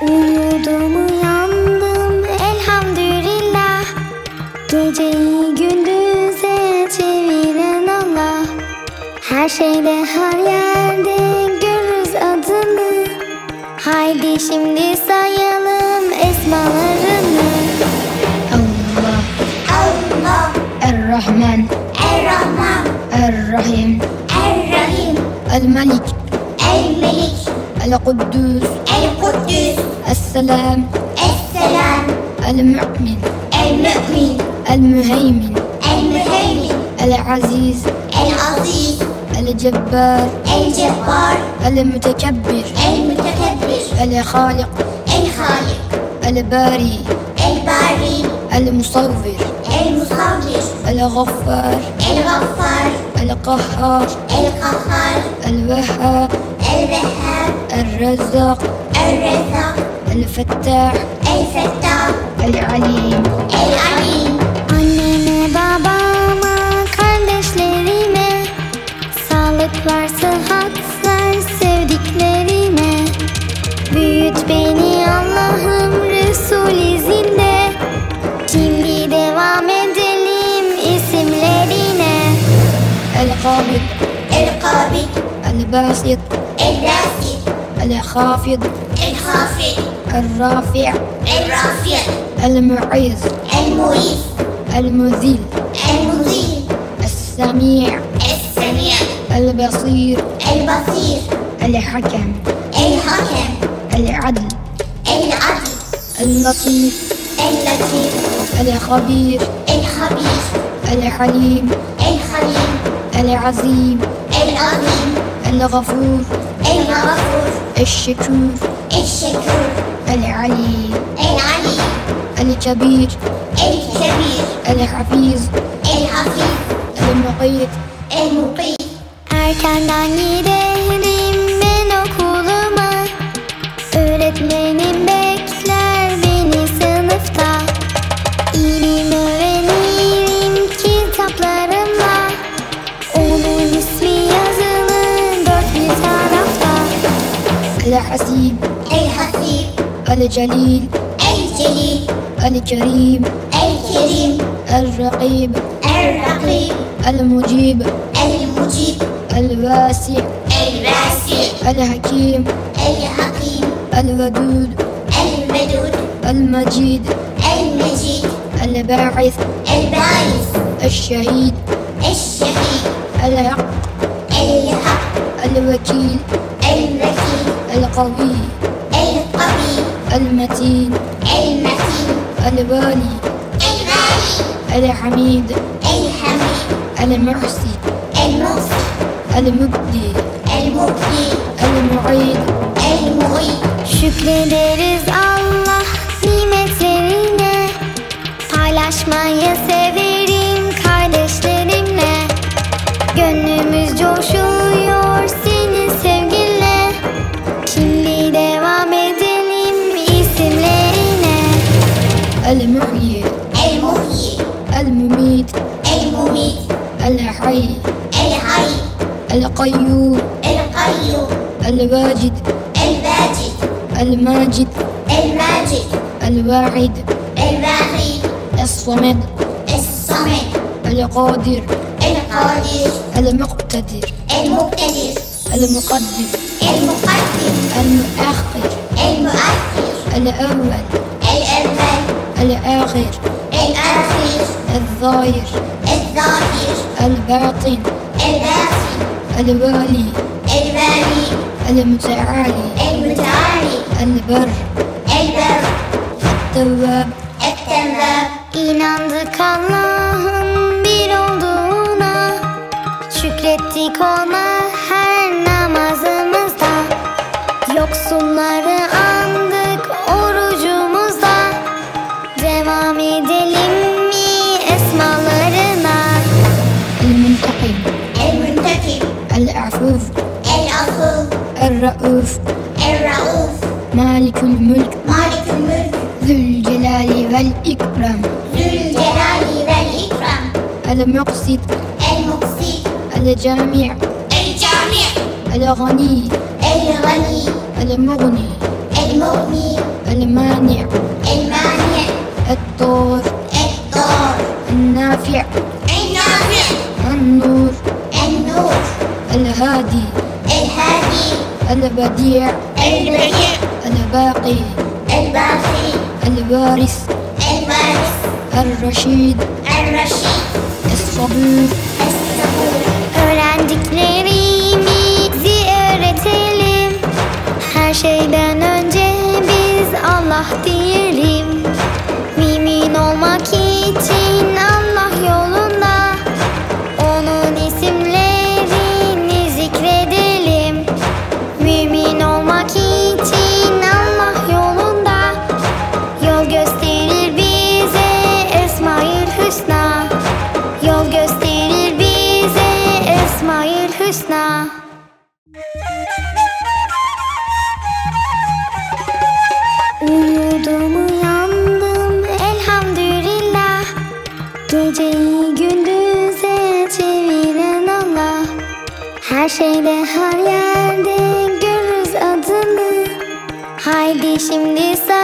Uyudum uyandım elhamdülillah. Geceyi gündüze çeviren Allah. Her şeyde her yerde görürüz adını. Haydi şimdi sayalım esmalarını. Allah Allah. Er-Rahman. Er-Rahman. Er-Rahim. الملك. الملك. القدوس. القدوس. السلام. السلام. المؤمن. المؤمن. المهيمن. المهيمن. العزيز. العظيم الجبار. الجبار. المتكبر. المتكبر. الخالق. الخالق. الباري. الباري. المصور. المصور. الغفار. الغفار. القهار. القهار. الوهاب El-Vehhab الرزاق El-Rezzak الفتاح El-Fettah العليم El-Alim Anneme babama kardeşlerime Sağlık var sıhhatler sevdiklerime Büyüt beni Allah'ım Resul izinde Şimdi devam edelim isimlerine القابض El-Kabid الباسط. الباسط. الخافض. الخافض. الرافع. الرافع. المعز. المعز. المذل المذل السميع. السميع. البصير. البصير. الحكم. الحكم. العدل. العدل. اللطيف. اللطيف. الخبير. الخبير. الحليم. الحليم. العظيم. العظيم. الغفور الغفور الشكور. الشكور. العلي. العلي. الكبير. الكبير. الحفيظ. الحفيظ. المقيت. المقيت. أرتناني دي الحسيب أي حسيب. الجليل أي جليل. الكريم أي كريم. الرقيب. الرقيب. المجيب. المجيب. الواسع. أي واسع الحكيم أي الودود. أي ودود المجيد. الباعث. الباعث. الشهيد. الشهيد. الحق. الحق. الوكيل. القوي El-Qabi المتين El-Metin الوالي El-Vali الحميد El-Hamid المحسن El-Muhsin المبدي El-Mubdi المعيد El-Mu'id Şükrederiz Allah nimetlerine Paylaşmayı severim kardeşlerimle Gönlümüz coşuyor المحيي El-Muhyi المميت El-Mumit الحي El-Hayy القيوم El-Qayyum الواجد El-Bacid الماجد El-Macid الواحد El-Wahid الصمد El-Samed القادر El-Qadir المقتدر El-Muqtadir المقدم El-Muqaddim المؤخر El-Mu'akhir الأول El-Awwal الآخر El-Akhir الظاهر El-Zahir الباطن El-Batin الوالي El-Wali المتعالي El-Muta'ali البر El-Barr التواب El-Tawwab İnandık Allah'ın bir olduğuna Şükrettik ona her namazımızda Yoksulları andık الرؤوف. El-Rauf مالك الملك. Malikul-Mulk ذو الجلال والإكرام. Zülcelali vel-İkram المقسط El-Muqsit الجامع El-Cami' الغني. الغني. المغني. المغني. المانع. المانع. الضار الضار النافع. النافع. النور. النور. الهادي. الهادي البديع البديع الباقي الباقي الوارث الوارث الرشيد الرشيد الصبور الصبور Öğrendiklerimizi öğretelim Her şeyden önce biz Allah diyelim Mümin olmak için Allah Hüsna Uyudum uyandım elhamdülillah. Geceyi gündüze çeviren Allah. Her şeyde her yerde görürüz adını. Haydi şimdi say